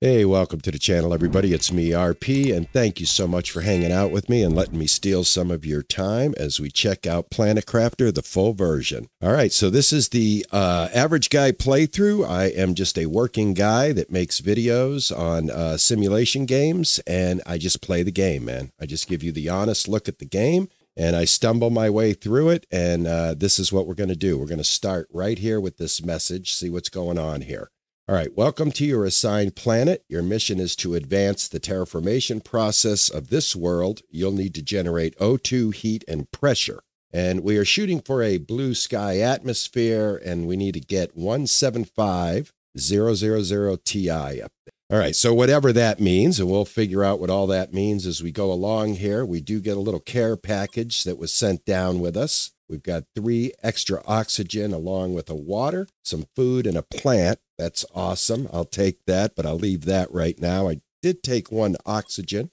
Hey, welcome to the channel, everybody. It's me, RP, and thank you so much for hanging out with me and letting me steal some of your time as we check out Planet Crafter, the full version. All right, so this is the uh, average guy playthrough. I am just a working guy that makes videos on uh, simulation games, and I just play the game, man. I just give you the honest look at the game and I stumble my way through it. And uh, this is what we're going to do. We're going to start right here with this message, see what's going on here. All right, welcome to your assigned planet. Your mission is to advance the terraformation process of this world. You'll need to generate O2, heat, and pressure. And we are shooting for a blue sky atmosphere, and we need to get 175000 Ti up there. All right, so whatever that means, and we'll figure out what all that means as we go along here. We do get a little care package that was sent down with us. We've got three extra oxygen along with a water, some food, and a plant. That's awesome. I'll take that, but I'll leave that right now. I did take one oxygen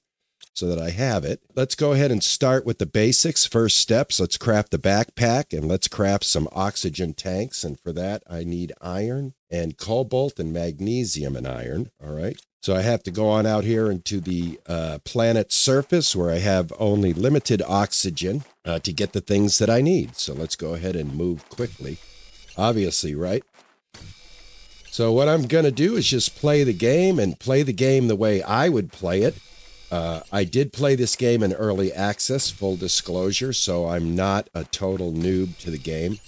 so that I have it. Let's go ahead and start with the basics. First steps, let's craft the backpack and let's craft some oxygen tanks. And for that, I need iron and cobalt and magnesium and iron. All right. So I have to go on out here into the uh, planet's surface where I have only limited oxygen uh, to get the things that I need. So let's go ahead and move quickly. Obviously, right? So what I'm going to do is just play the game and play the game the way I would play it. Uh, I did play this game in early access, full disclosure, so I'm not a total noob to the game.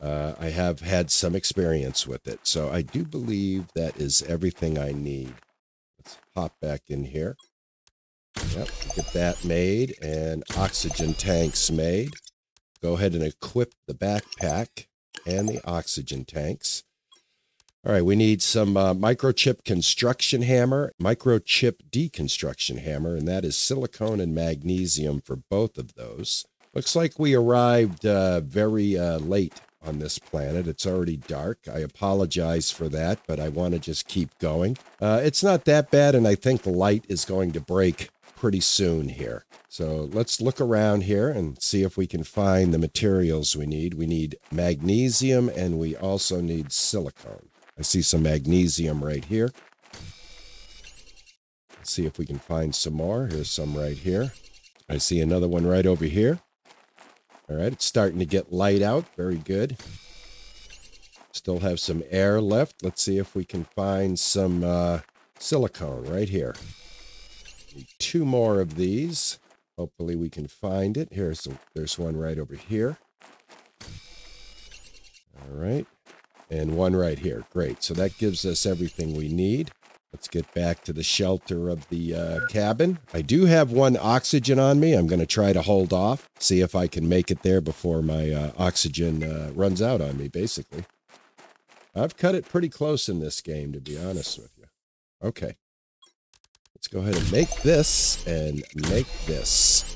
Uh, I have had some experience with it, so I do believe that is everything I need. Let's hop back in here. Yep, get that made and oxygen tanks made. Go ahead and equip the backpack and the oxygen tanks. All right, we need some uh, microchip construction hammer, microchip deconstruction hammer, and that is silicone and magnesium for both of those. Looks like we arrived uh, very uh, late on this planet. It's already dark. I apologize for that, but I want to just keep going. Uh, it's not that bad, and I think the light is going to break pretty soon here. So let's look around here and see if we can find the materials we need. We need magnesium, and we also need silicone. I see some magnesium right here. Let's see if we can find some more. Here's some right here. I see another one right over here. All right, it's starting to get light out. Very good. Still have some air left. Let's see if we can find some uh, silicone right here. Need two more of these. Hopefully we can find it. Here's a, there's one right over here. All right and one right here. Great. So that gives us everything we need. Let's get back to the shelter of the uh, cabin. I do have one oxygen on me. I'm going to try to hold off, see if I can make it there before my uh, oxygen uh, runs out on me, basically. I've cut it pretty close in this game, to be honest with you. Okay. Let's go ahead and make this and make this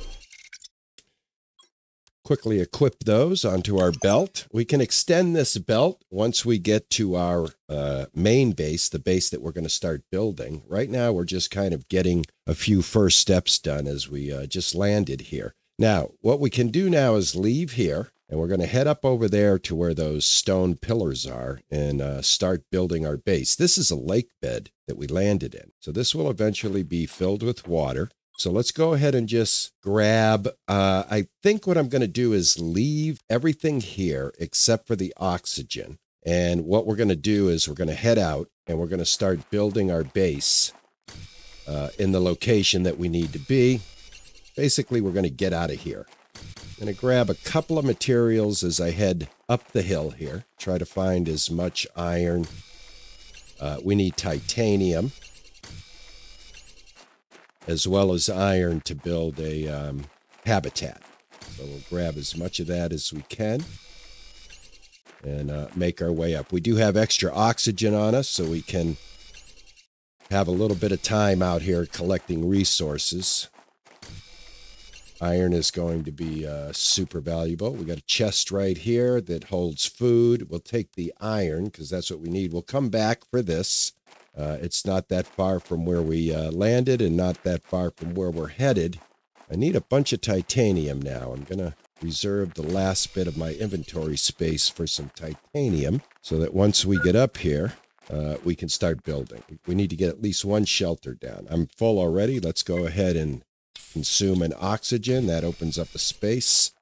quickly equip those onto our belt. We can extend this belt once we get to our uh, main base, the base that we're going to start building. Right now, we're just kind of getting a few first steps done as we uh, just landed here. Now, what we can do now is leave here, and we're going to head up over there to where those stone pillars are and uh, start building our base. This is a lake bed that we landed in. So this will eventually be filled with water. So let's go ahead and just grab. Uh, I think what I'm going to do is leave everything here except for the oxygen. And what we're going to do is we're going to head out and we're going to start building our base uh, in the location that we need to be. Basically, we're going to get out of here. I'm going to grab a couple of materials as I head up the hill here. Try to find as much iron. Uh, we need titanium as well as iron to build a um, habitat. So we'll grab as much of that as we can and uh, make our way up. We do have extra oxygen on us, so we can have a little bit of time out here collecting resources. Iron is going to be uh, super valuable. We got a chest right here that holds food. We'll take the iron because that's what we need. We'll come back for this uh, it's not that far from where we uh, landed and not that far from where we're headed. I need a bunch of titanium now. I'm going to reserve the last bit of my inventory space for some titanium so that once we get up here, uh, we can start building. We need to get at least one shelter down. I'm full already. Let's go ahead and consume an oxygen. That opens up a space.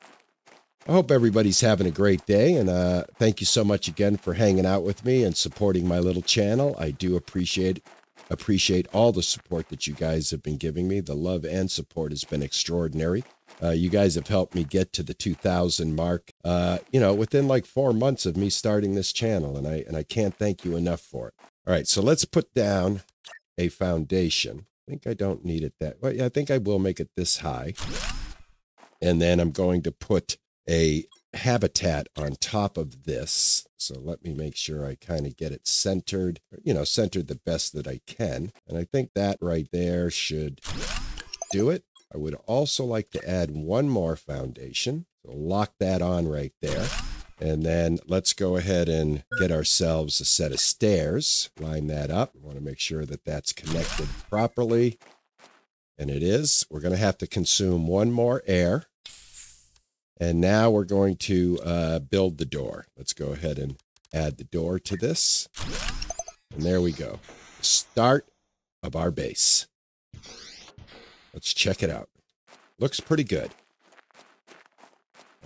I hope everybody's having a great day, and uh, thank you so much again for hanging out with me and supporting my little channel. I do appreciate appreciate all the support that you guys have been giving me. The love and support has been extraordinary. Uh, you guys have helped me get to the 2000 mark. Uh, you know, within like four months of me starting this channel, and I and I can't thank you enough for it. All right, so let's put down a foundation. I think I don't need it that. Well, yeah, I think I will make it this high, and then I'm going to put a habitat on top of this. So let me make sure I kind of get it centered, you know, centered the best that I can. And I think that right there should do it. I would also like to add one more foundation. So lock that on right there. And then let's go ahead and get ourselves a set of stairs. Line that up. We want to make sure that that's connected properly. And it is. We're going to have to consume one more air. And now we're going to uh, build the door. Let's go ahead and add the door to this. And there we go. Start of our base. Let's check it out. Looks pretty good.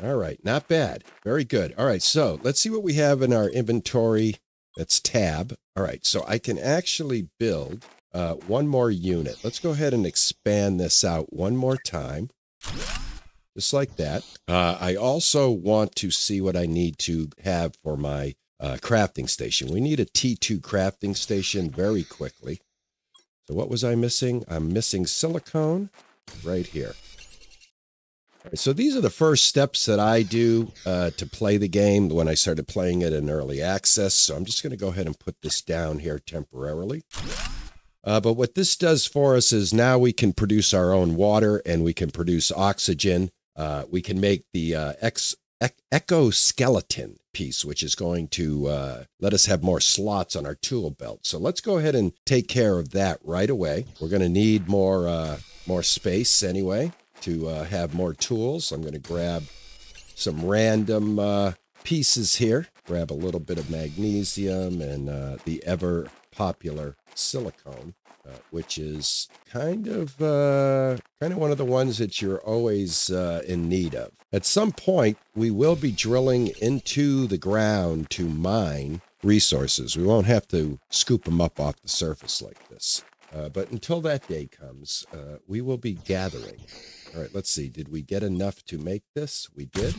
All right, not bad. Very good. All right, so let's see what we have in our inventory. That's tab. All right, so I can actually build uh, one more unit. Let's go ahead and expand this out one more time just like that. Uh, I also want to see what I need to have for my uh, crafting station. We need a T2 crafting station very quickly. So what was I missing? I'm missing silicone right here. Right, so these are the first steps that I do uh, to play the game when I started playing it in early access. So I'm just going to go ahead and put this down here temporarily. Uh, but what this does for us is now we can produce our own water and we can produce oxygen uh, we can make the uh, ex, exoskeleton piece, which is going to uh, let us have more slots on our tool belt. So let's go ahead and take care of that right away. We're going to need more uh, more space anyway to uh, have more tools. I'm going to grab some random uh, pieces here. Grab a little bit of magnesium and uh, the ever popular silicone. Uh, which is kind of uh, kind of one of the ones that you're always uh, in need of. At some point, we will be drilling into the ground to mine resources. We won't have to scoop them up off the surface like this. Uh, but until that day comes, uh, we will be gathering. All right, let's see. Did we get enough to make this? We did.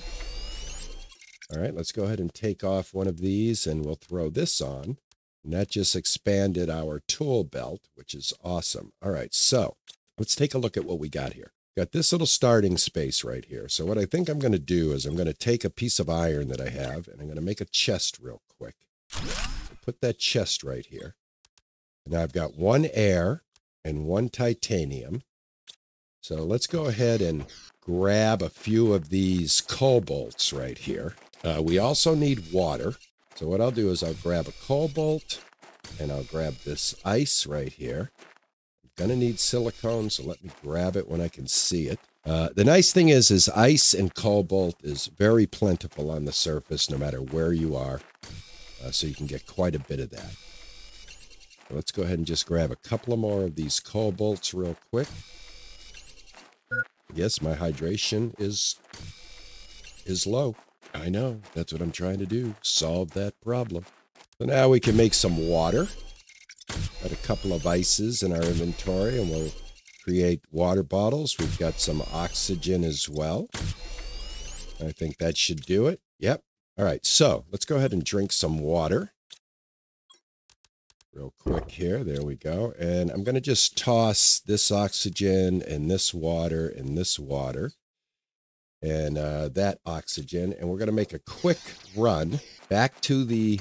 All right, let's go ahead and take off one of these and we'll throw this on. And that just expanded our tool belt, which is awesome. All right, so let's take a look at what we got here. Got this little starting space right here. So what I think I'm going to do is I'm going to take a piece of iron that I have and I'm going to make a chest real quick. Put that chest right here. Now I've got one air and one titanium. So let's go ahead and grab a few of these cobalts right here. Uh, we also need water. So what I'll do is I'll grab a cobalt and I'll grab this ice right here. I'm gonna need silicone, so let me grab it when I can see it. Uh, the nice thing is, is ice and cobalt is very plentiful on the surface, no matter where you are. Uh, so you can get quite a bit of that. Let's go ahead and just grab a couple of more of these cobalts real quick. Yes, my hydration is is low. I know. That's what I'm trying to do. Solve that problem. So now we can make some water. Got a couple of ices in our inventory and we'll create water bottles. We've got some oxygen as well. I think that should do it. Yep. All right. So let's go ahead and drink some water. Real quick here. There we go. And I'm going to just toss this oxygen and this water and this water and uh, that oxygen. And we're going to make a quick run back to the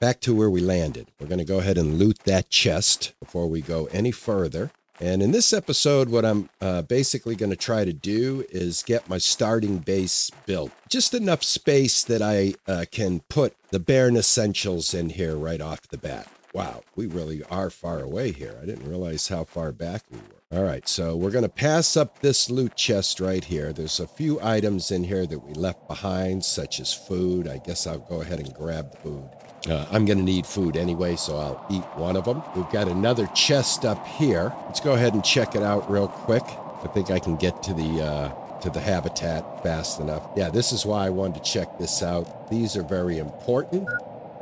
back to where we landed. We're going to go ahead and loot that chest before we go any further. And in this episode, what I'm uh, basically going to try to do is get my starting base built. Just enough space that I uh, can put the bare essentials in here right off the bat. Wow, we really are far away here. I didn't realize how far back we were. All right, so we're going to pass up this loot chest right here. There's a few items in here that we left behind, such as food. I guess I'll go ahead and grab the food. Uh, I'm going to need food anyway, so I'll eat one of them. We've got another chest up here. Let's go ahead and check it out real quick. I think I can get to the uh, to the habitat fast enough. Yeah, this is why I wanted to check this out. These are very important.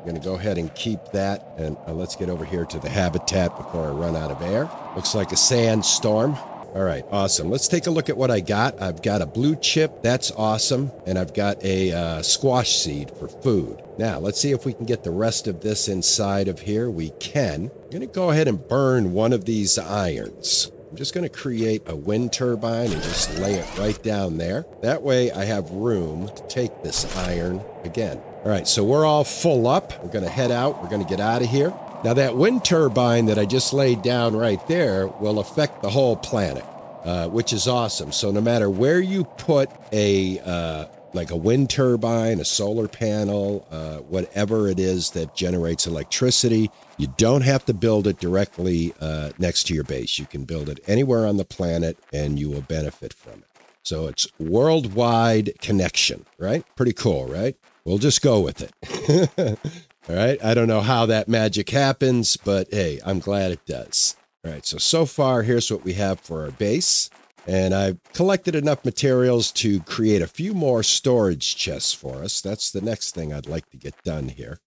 Going to go ahead and keep that. And uh, let's get over here to the habitat before I run out of air. Looks like a sandstorm. All right, awesome. Let's take a look at what I got. I've got a blue chip. That's awesome. And I've got a uh, squash seed for food. Now, let's see if we can get the rest of this inside of here. We can. I'm going to go ahead and burn one of these irons. I'm just going to create a wind turbine and just lay it right down there. That way I have room to take this iron again. All right, so we're all full up. We're going to head out. We're going to get out of here. Now, that wind turbine that I just laid down right there will affect the whole planet, uh, which is awesome. So, no matter where you put a uh, like a wind turbine, a solar panel, uh, whatever it is that generates electricity, you don't have to build it directly uh, next to your base. You can build it anywhere on the planet, and you will benefit from it. So it's worldwide connection, right? Pretty cool, right? We'll just go with it. All right. I don't know how that magic happens, but hey, I'm glad it does. All right. So, so far, here's what we have for our base. And I've collected enough materials to create a few more storage chests for us. That's the next thing I'd like to get done here.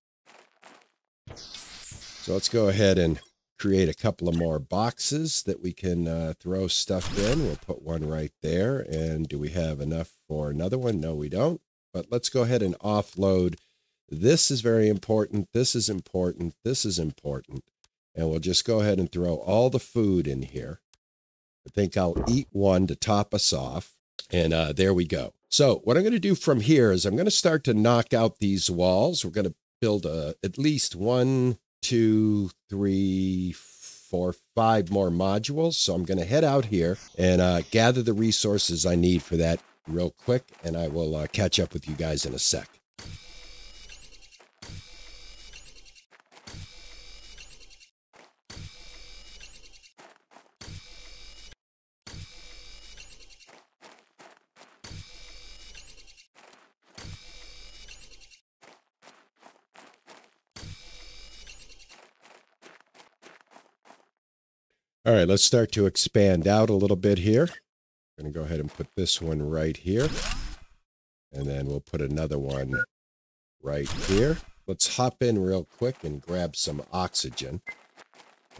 So let's go ahead and create a couple of more boxes that we can uh, throw stuff in. We'll put one right there. And do we have enough for another one? No, we don't. But let's go ahead and offload this is very important. This is important. This is important. And we'll just go ahead and throw all the food in here. I think I'll eat one to top us off. And uh, there we go. So what I'm going to do from here is I'm going to start to knock out these walls. We're going to build a, uh, at least one, two, three, four, five more modules. So I'm going to head out here and uh, gather the resources I need for that real quick. And I will uh, catch up with you guys in a sec. All right, let's start to expand out a little bit here. Going to go ahead and put this one right here. And then we'll put another one right here. Let's hop in real quick and grab some oxygen.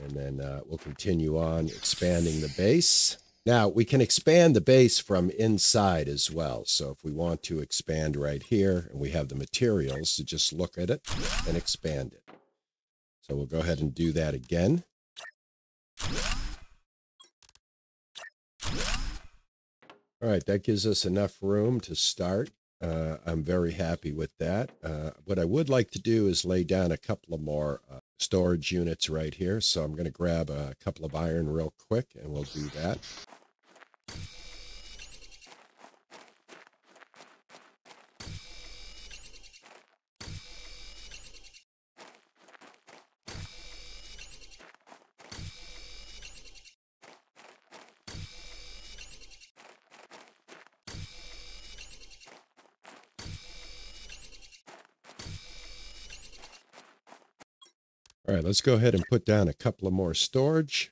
And then uh, we'll continue on expanding the base. Now, we can expand the base from inside as well. So if we want to expand right here, and we have the materials to just look at it and expand it. So we'll go ahead and do that again. All right, that gives us enough room to start. Uh, I'm very happy with that. Uh, what I would like to do is lay down a couple of more uh, storage units right here. So I'm going to grab a couple of iron real quick and we'll do that. All right, let's go ahead and put down a couple of more storage.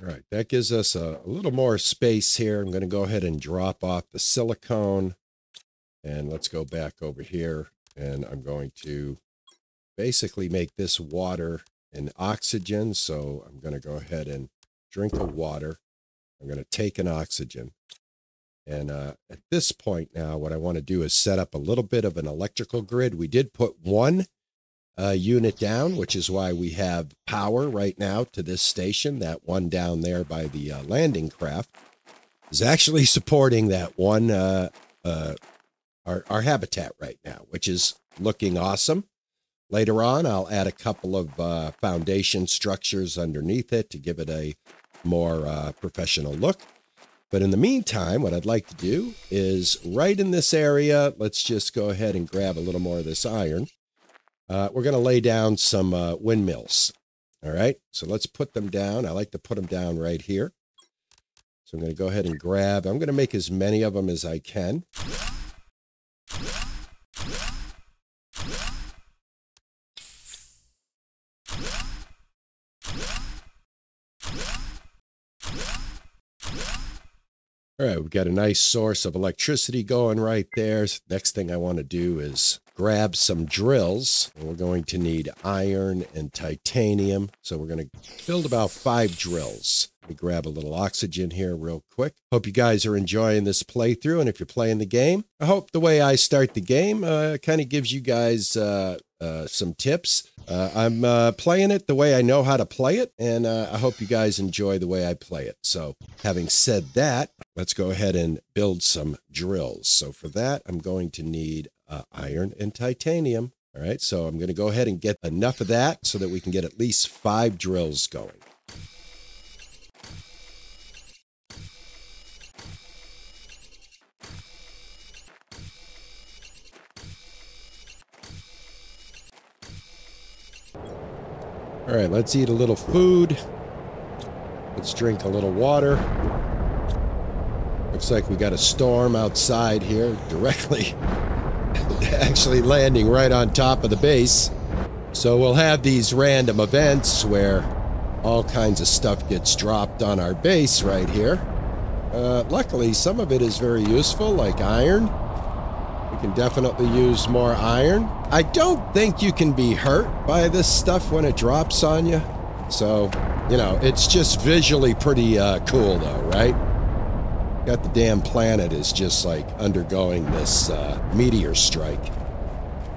All right, that gives us a, a little more space here. I'm going to go ahead and drop off the silicone. And let's go back over here. And I'm going to basically make this water and oxygen. So I'm going to go ahead and drink the water. I'm going to take an oxygen. And uh, at this point now, what I want to do is set up a little bit of an electrical grid. We did put one uh, unit down, which is why we have power right now to this station. That one down there by the uh, landing craft is actually supporting that one, uh, uh, our, our habitat right now, which is looking awesome. Later on, I'll add a couple of uh, foundation structures underneath it to give it a more professional look. But in the meantime, what I'd like to do is right in this area, let's just go ahead and grab a little more of this iron. Uh, we're going to lay down some uh, windmills. All right, so let's put them down. I like to put them down right here. So I'm going to go ahead and grab, I'm going to make as many of them as I can. All right, we've got a nice source of electricity going right there. Next thing I want to do is grab some drills. We're going to need iron and titanium. So we're going to build about five drills. Let me grab a little oxygen here real quick. Hope you guys are enjoying this playthrough. And if you're playing the game, I hope the way I start the game uh, kind of gives you guys uh, uh, some tips. Uh, I'm uh, playing it the way I know how to play it, and uh, I hope you guys enjoy the way I play it. So, having said that, let's go ahead and build some drills. So, for that, I'm going to need uh, iron and titanium. All right, so I'm going to go ahead and get enough of that so that we can get at least five drills going. All right, let's eat a little food. Let's drink a little water. Looks like we got a storm outside here directly, actually landing right on top of the base. So we'll have these random events where all kinds of stuff gets dropped on our base right here. Uh, luckily, some of it is very useful, like iron. We can definitely use more iron. I don't think you can be hurt by this stuff when it drops on you. So, you know, it's just visually pretty uh, cool, though, right? Got the damn planet is just like undergoing this uh, meteor strike.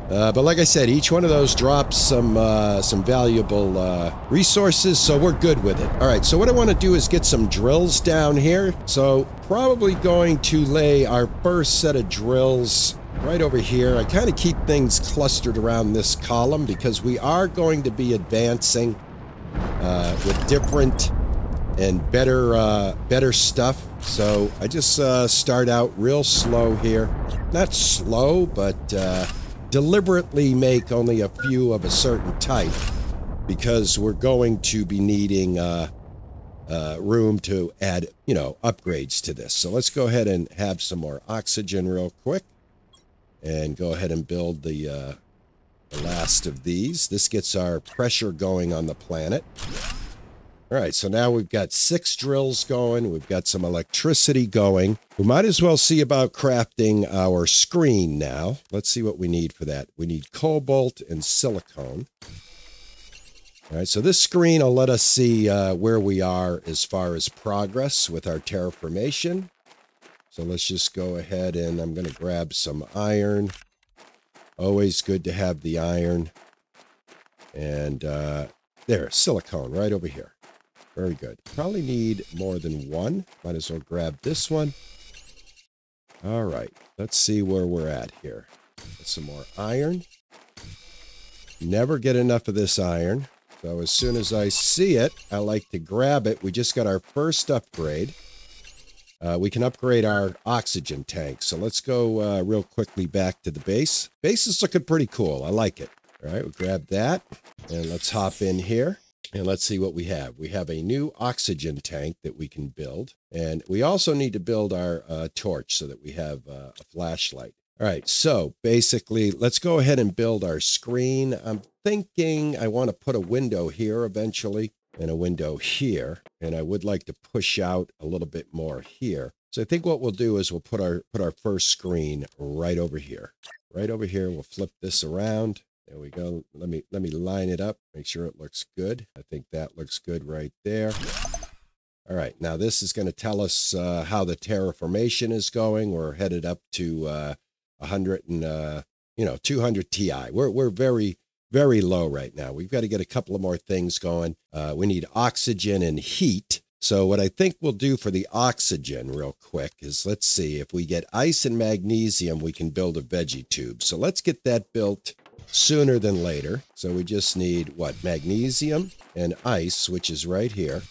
Uh, but like I said, each one of those drops some uh, some valuable uh, resources, so we're good with it. All right, so what I want to do is get some drills down here. So probably going to lay our first set of drills right over here. I kind of keep things clustered around this column because we are going to be advancing uh, with different and better uh, better stuff. So I just uh, start out real slow here. Not slow, but uh, deliberately make only a few of a certain type because we're going to be needing uh, uh, room to add, you know, upgrades to this. So let's go ahead and have some more oxygen real quick and go ahead and build the, uh, the last of these. This gets our pressure going on the planet. All right, so now we've got six drills going. We've got some electricity going. We might as well see about crafting our screen now. Let's see what we need for that. We need cobalt and silicone. All right, so this screen will let us see uh, where we are as far as progress with our terraformation. So let's just go ahead and I'm going to grab some iron. Always good to have the iron. And uh, there, silicone right over here. Very good. Probably need more than one. Might as well grab this one. All right, let's see where we're at here. Get some more iron. Never get enough of this iron. So as soon as I see it, I like to grab it. We just got our first upgrade. Uh, we can upgrade our oxygen tank. So let's go uh, real quickly back to the base. Base is looking pretty cool. I like it. All right, we'll grab that. And let's hop in here. And let's see what we have. We have a new oxygen tank that we can build. And we also need to build our uh, torch so that we have uh, a flashlight. All right, so basically, let's go ahead and build our screen. I'm thinking I want to put a window here eventually and a window here. And I would like to push out a little bit more here. So I think what we'll do is we'll put our put our first screen right over here. Right over here. We'll flip this around. There we go. Let me let me line it up. Make sure it looks good. I think that looks good right there. All right. Now this is going to tell us uh, how the terraformation is going. We're headed up to uh, 100 and uh, you know 200 Ti. We're we're very very low right now. We've got to get a couple of more things going. Uh, we need oxygen and heat. So what I think we'll do for the oxygen real quick is let's see if we get ice and magnesium, we can build a Vegetube. So let's get that built sooner than later. So we just need what magnesium and ice, which is right here.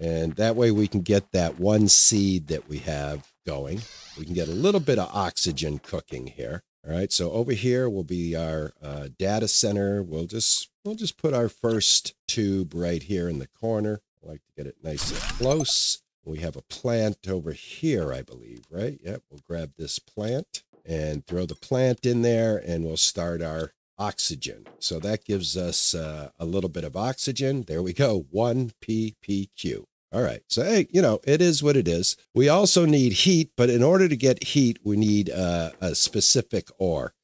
And that way we can get that one seed that we have going. We can get a little bit of oxygen cooking here. All right, so over here will be our uh, data center. We'll just we'll just put our first tube right here in the corner. I like to get it nice and close. We have a plant over here, I believe, right? Yep, we'll grab this plant and throw the plant in there and we'll start our oxygen. So that gives us uh, a little bit of oxygen. There we go, 1 ppq. All right. So, hey, you know, it is what it is. We also need heat, but in order to get heat, we need uh, a specific ore.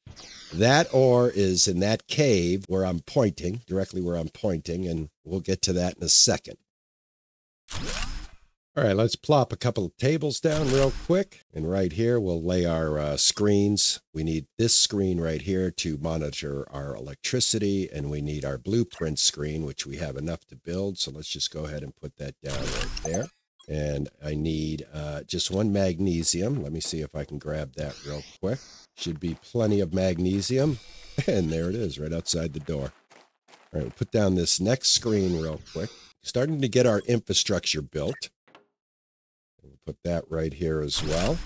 That ore is in that cave where I'm pointing, directly where I'm pointing, and we'll get to that in a second. All right, let's plop a couple of tables down real quick. And right here, we'll lay our uh, screens. We need this screen right here to monitor our electricity, and we need our blueprint screen, which we have enough to build. So let's just go ahead and put that down right there. And I need uh, just one magnesium. Let me see if I can grab that real quick. Should be plenty of magnesium. And there it is, right outside the door. All right, we'll put down this next screen real quick. Starting to get our infrastructure built. Put that right here as well.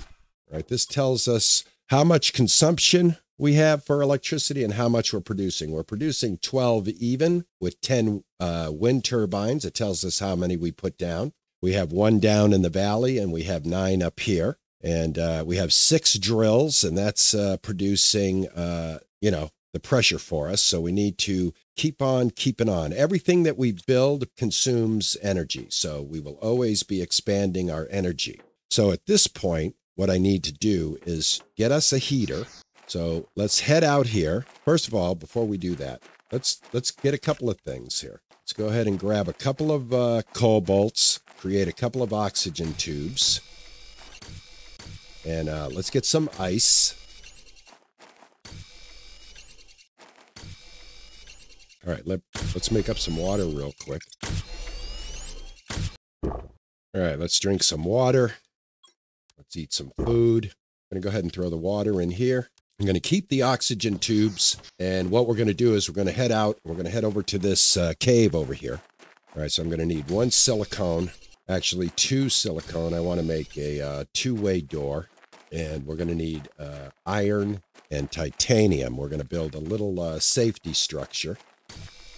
Right, this tells us how much consumption we have for electricity and how much we're producing. We're producing 12 even with 10 uh, wind turbines. It tells us how many we put down. We have one down in the valley and we have nine up here. And uh, we have six drills, and that's uh, producing, uh, you know, the pressure for us. So we need to keep on keeping on. Everything that we build consumes energy. So we will always be expanding our energy. So at this point, what I need to do is get us a heater. So let's head out here. First of all, before we do that, let's let's get a couple of things here. Let's go ahead and grab a couple of uh, cobalts, create a couple of oxygen tubes, and uh, let's get some ice. All right, let, let's make up some water real quick. All right, let's drink some water. Let's eat some food. I'm going to go ahead and throw the water in here. I'm going to keep the oxygen tubes. And what we're going to do is we're going to head out. We're going to head over to this uh, cave over here. All right, so I'm going to need one silicone, actually two silicone. I want to make a uh, two-way door. And we're going to need uh, iron and titanium. We're going to build a little uh, safety structure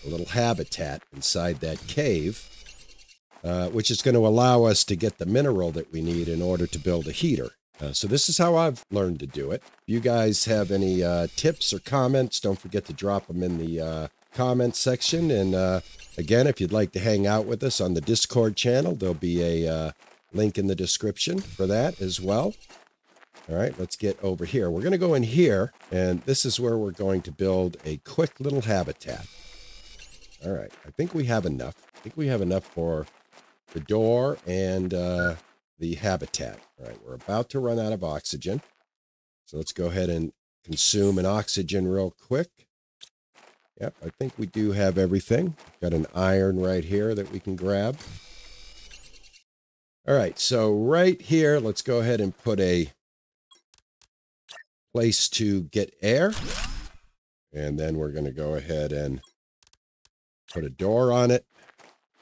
a little habitat inside that cave, uh, which is going to allow us to get the mineral that we need in order to build a heater. Uh, so this is how I've learned to do it. If you guys have any uh, tips or comments, don't forget to drop them in the uh, comment section. And uh, again, if you'd like to hang out with us on the Discord channel, there'll be a uh, link in the description for that as well. All right, let's get over here. We're going to go in here, and this is where we're going to build a quick little habitat. All right. I think we have enough. I think we have enough for the door and uh, the habitat. All right. We're about to run out of oxygen. So let's go ahead and consume an oxygen real quick. Yep, I think we do have everything. Got an iron right here that we can grab. All right, so right here, let's go ahead and put a place to get air. And then we're going to go ahead and put a door on it,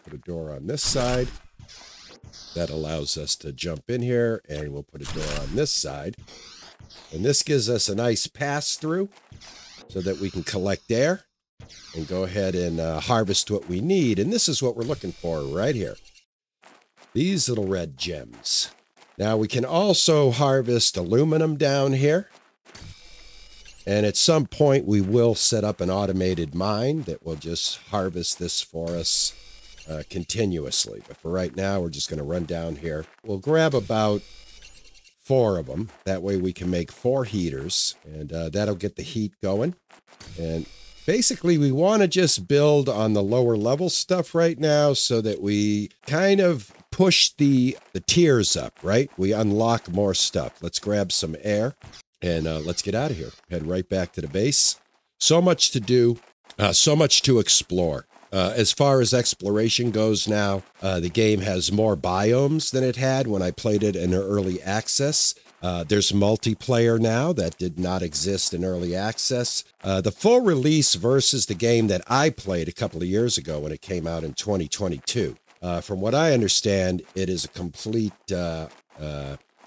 put a door on this side. That allows us to jump in here and we'll put a door on this side. And this gives us a nice pass through so that we can collect air and go ahead and uh, harvest what we need. And this is what we're looking for right here. These little red gems. Now we can also harvest aluminum down here. And at some point, we will set up an automated mine that will just harvest this for us uh, continuously. But for right now, we're just going to run down here. We'll grab about four of them. That way we can make four heaters, and uh, that'll get the heat going. And basically, we want to just build on the lower level stuff right now so that we kind of push the the tiers up, right? We unlock more stuff. Let's grab some air. And uh, let's get out of here. Head right back to the base. So much to do, uh, so much to explore. Uh, as far as exploration goes now, uh, the game has more biomes than it had when I played it in early access. Uh, there's multiplayer now that did not exist in early access. Uh, the full release versus the game that I played a couple of years ago when it came out in 2022. Uh, from what I understand, it is a complete uh,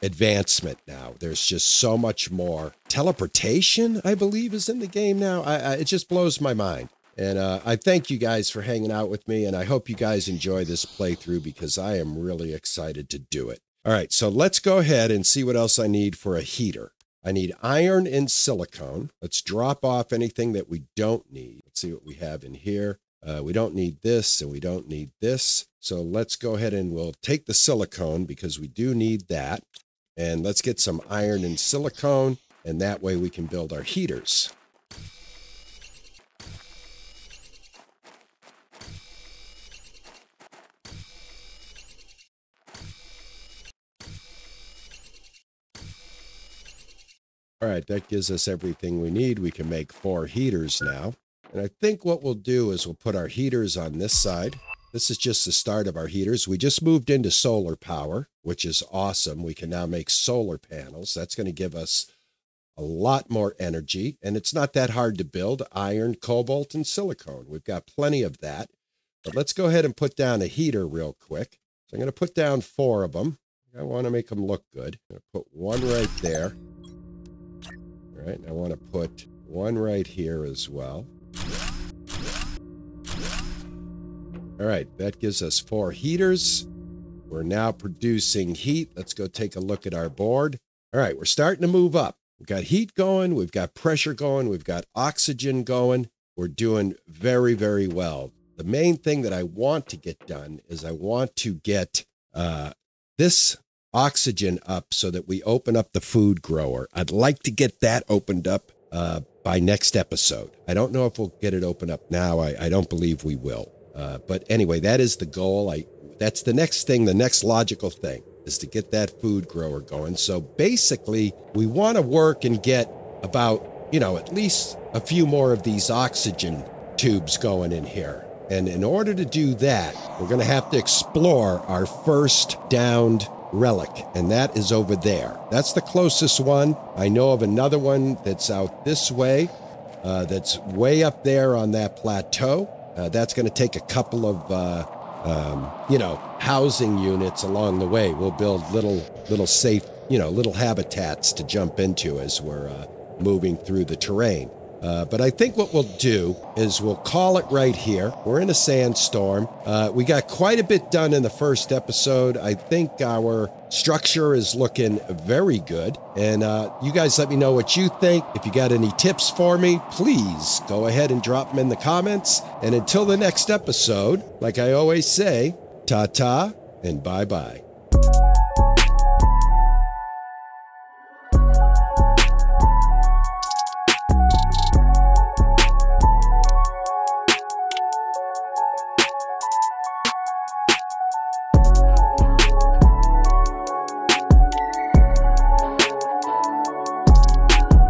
advancement now. There's just so much more teleportation. I believe is in the game now. I, I, it just blows my mind. And uh, I thank you guys for hanging out with me, and I hope you guys enjoy this playthrough because I am really excited to do it. All right, so let's go ahead and see what else I need for a heater. I need iron and silicone. Let's drop off anything that we don't need. Let's see what we have in here. Uh, we don't need this and we don't need this. So let's go ahead and we'll take the silicone because we do need that. And let's get some iron and silicone. And that way we can build our heaters. All right, that gives us everything we need. We can make four heaters now. And I think what we'll do is we'll put our heaters on this side. This is just the start of our heaters. We just moved into solar power, which is awesome. We can now make solar panels. That's going to give us a lot more energy. And it's not that hard to build iron, cobalt, and silicone. We've got plenty of that. But let's go ahead and put down a heater real quick. So I'm going to put down four of them. I want to make them look good. I'm going to put one right there. All right, I want to put one right here as well. All right, that gives us four heaters. We're now producing heat. Let's go take a look at our board. All right, we're starting to move up. We've got heat going, we've got pressure going, we've got oxygen going. We're doing very, very well. The main thing that I want to get done is I want to get uh, this oxygen up so that we open up the food grower. I'd like to get that opened up uh, by next episode. I don't know if we'll get it open up now. I, I don't believe we will. Uh, but anyway, that is the goal. I that's the next thing. The next logical thing is to get that food grower going. So basically, we want to work and get about you know at least a few more of these oxygen tubes going in here. And in order to do that, we're going to have to explore our first downed relic, and that is over there. That's the closest one. I know of another one that's out this way, uh, that's way up there on that plateau. Uh, that's going to take a couple of, uh, um, you know, housing units along the way. We'll build little, little safe, you know, little habitats to jump into as we're uh, moving through the terrain. Uh, but I think what we'll do is we'll call it right here. We're in a sandstorm. Uh, we got quite a bit done in the first episode. I think our structure is looking very good. And uh, you guys let me know what you think. If you got any tips for me, please go ahead and drop them in the comments. And until the next episode, like I always say, ta ta and bye bye.